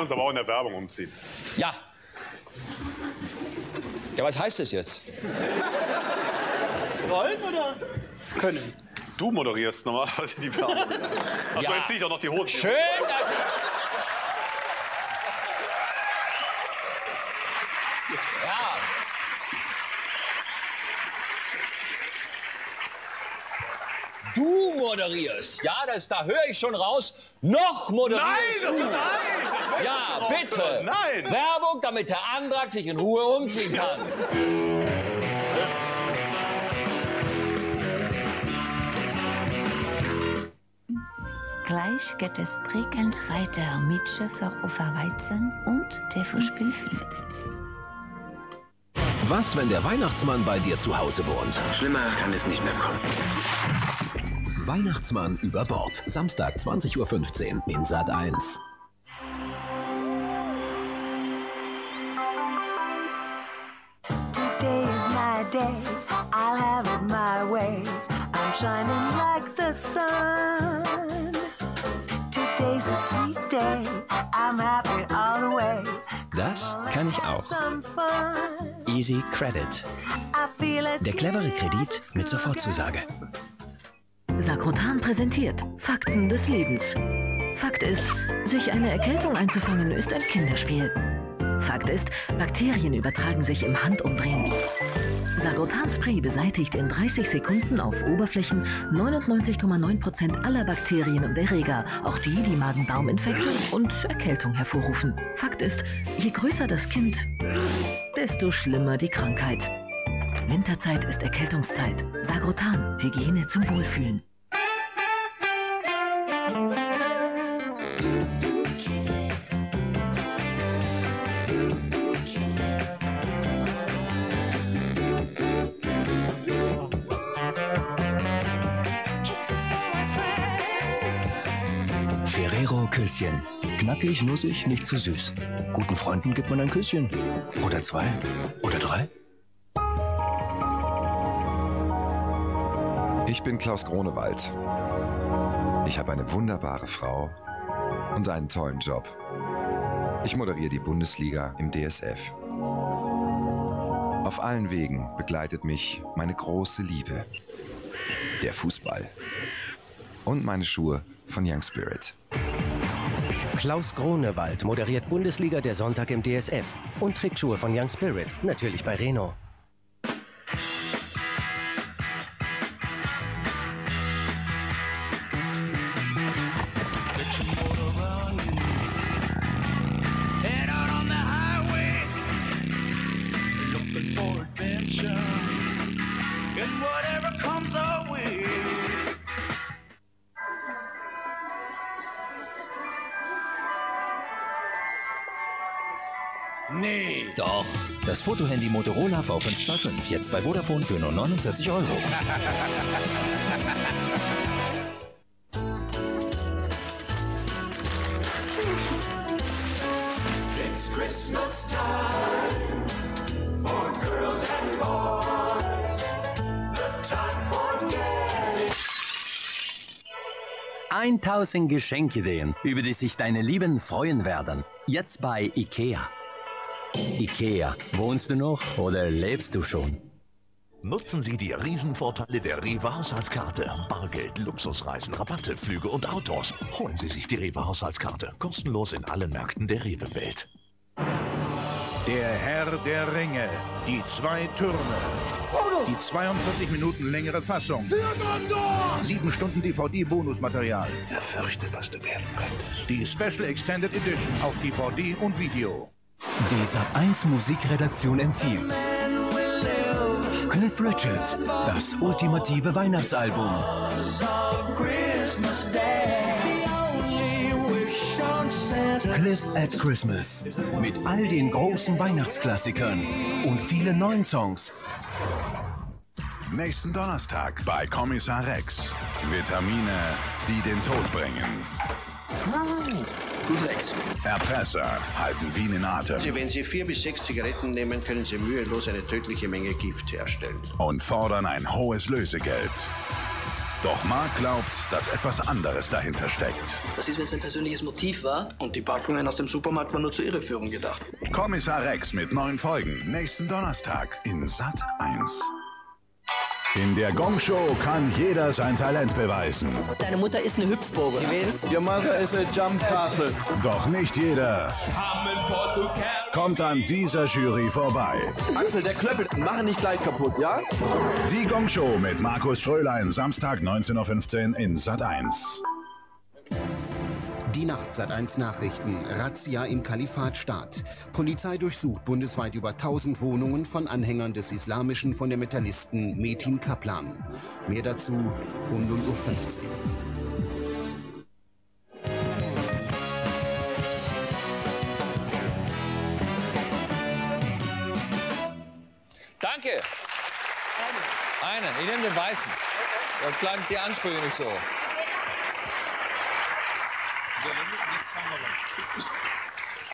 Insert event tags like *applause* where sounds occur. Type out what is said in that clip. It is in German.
uns aber auch in der Werbung umziehen. Ja. Ja, was heißt das jetzt? Sollen oder können? Du moderierst normalerweise die Werbung. Achso, *laughs* Ja. jetzt zieh ich auch noch die Hosen. Schön, dass Ja. Du moderierst. Ja, das, da höre ich schon raus. Noch moderierst Nein, nein! Ja, bitte. Nein! Werbung, damit der Antrag sich in Ruhe umziehen kann. Gleich geht es prickelnd weiter mit Schöffer Weizen und TV Spielfilm. Was, wenn der Weihnachtsmann bei dir zu Hause wohnt? Schlimmer kann es nicht mehr kommen. Weihnachtsmann über Bord. Samstag 20.15 Uhr in Sat 1. Today is my day. I'll have it my way. I'm shining like the sun. Today's a sweet day. I'm happy all the way. Das kann ich auch. Easy Credit. Der clevere Kredit mit Sofortzusage. Sakrotan präsentiert Fakten des Lebens. Fakt ist, sich eine Erkältung einzufangen ist ein Kinderspiel. Fakt ist, Bakterien übertragen sich im Handumdrehen. Sagrotan Spray beseitigt in 30 Sekunden auf Oberflächen 99,9% aller Bakterien und Erreger, auch die, die Magen-Darm-Infekte und Erkältung hervorrufen. Fakt ist, je größer das Kind, desto schlimmer die Krankheit. Winterzeit ist Erkältungszeit. Sagrotan, Hygiene zum Wohlfühlen. Küsschen. Knackig, nussig, nicht zu süß. Guten Freunden gibt man ein Küsschen. Oder zwei. Oder drei. Ich bin Klaus Gronewald. Ich habe eine wunderbare Frau und einen tollen Job. Ich moderiere die Bundesliga im DSF. Auf allen Wegen begleitet mich meine große Liebe, der Fußball. Und meine Schuhe von Young Spirit. Klaus Gronewald moderiert Bundesliga der Sonntag im DSF und trägt Schuhe von Young Spirit, natürlich bei Renault. Nee. Doch. Das Fotohandy Motorola V525 jetzt bei Vodafone für nur 49 Euro. It's Christmas time for girls and boys. The time for giving. 1000 Geschenkideen, über die sich deine Lieben freuen werden. Jetzt bei IKEA. IKEA, wohnst du noch oder lebst du schon? Nutzen Sie die Riesenvorteile der Rewe Haushaltskarte. Bargeld, Luxusreisen, Rabatte, Flüge und Autos. Holen Sie sich die Rewe Haushaltskarte. Kostenlos in allen Märkten der Rewe-Welt. Der Herr der Ringe, die zwei Türme. Die 42 Minuten längere Fassung. Sieben Stunden DVD-Bonusmaterial. Er fürchtet, was du werden könntest. Die Special Extended Edition auf DVD und Video. Die Sat1 Musikredaktion empfiehlt Cliff Richard, das ultimative Weihnachtsalbum. Cliff at Christmas. Mit all den großen Weihnachtsklassikern und vielen neuen Songs. Nächsten Donnerstag bei Kommissar Rex. Vitamine, die den Tod bringen. Gut, Rex. Erpresser halten Wien in Atem. Also, wenn Sie vier bis sechs Zigaretten nehmen, können Sie mühelos eine tödliche Menge Gift herstellen. und fordern ein hohes Lösegeld. Doch Mark glaubt, dass etwas anderes dahinter steckt. Was ist, wenn es ein persönliches Motiv war und die Packungen aus dem Supermarkt waren nur zur Irreführung gedacht? Kommissar Rex mit neun Folgen nächsten Donnerstag in Sat 1. In der Gong Show kann jeder sein Talent beweisen. Deine Mutter ist eine Hüpfburg. Your mother is a jump castle. Doch nicht jeder kommt an dieser Jury vorbei. Axel, der Klöppel, mach ihn nicht gleich kaputt, ja? Die Gong Show mit Markus Schrölein, Samstag 19.15 Uhr in Sat 1. Die Nacht seit 1 Nachrichten. Razzia im Kalifatstaat. Polizei durchsucht bundesweit über 1000 Wohnungen von Anhängern des islamischen Fundamentalisten Metin Kaplan. Mehr dazu um 0.15 Uhr. Danke. Einen. Ich nehme den weißen. Da bleiben die Ansprüche nicht so. dönemi geç sanmamak.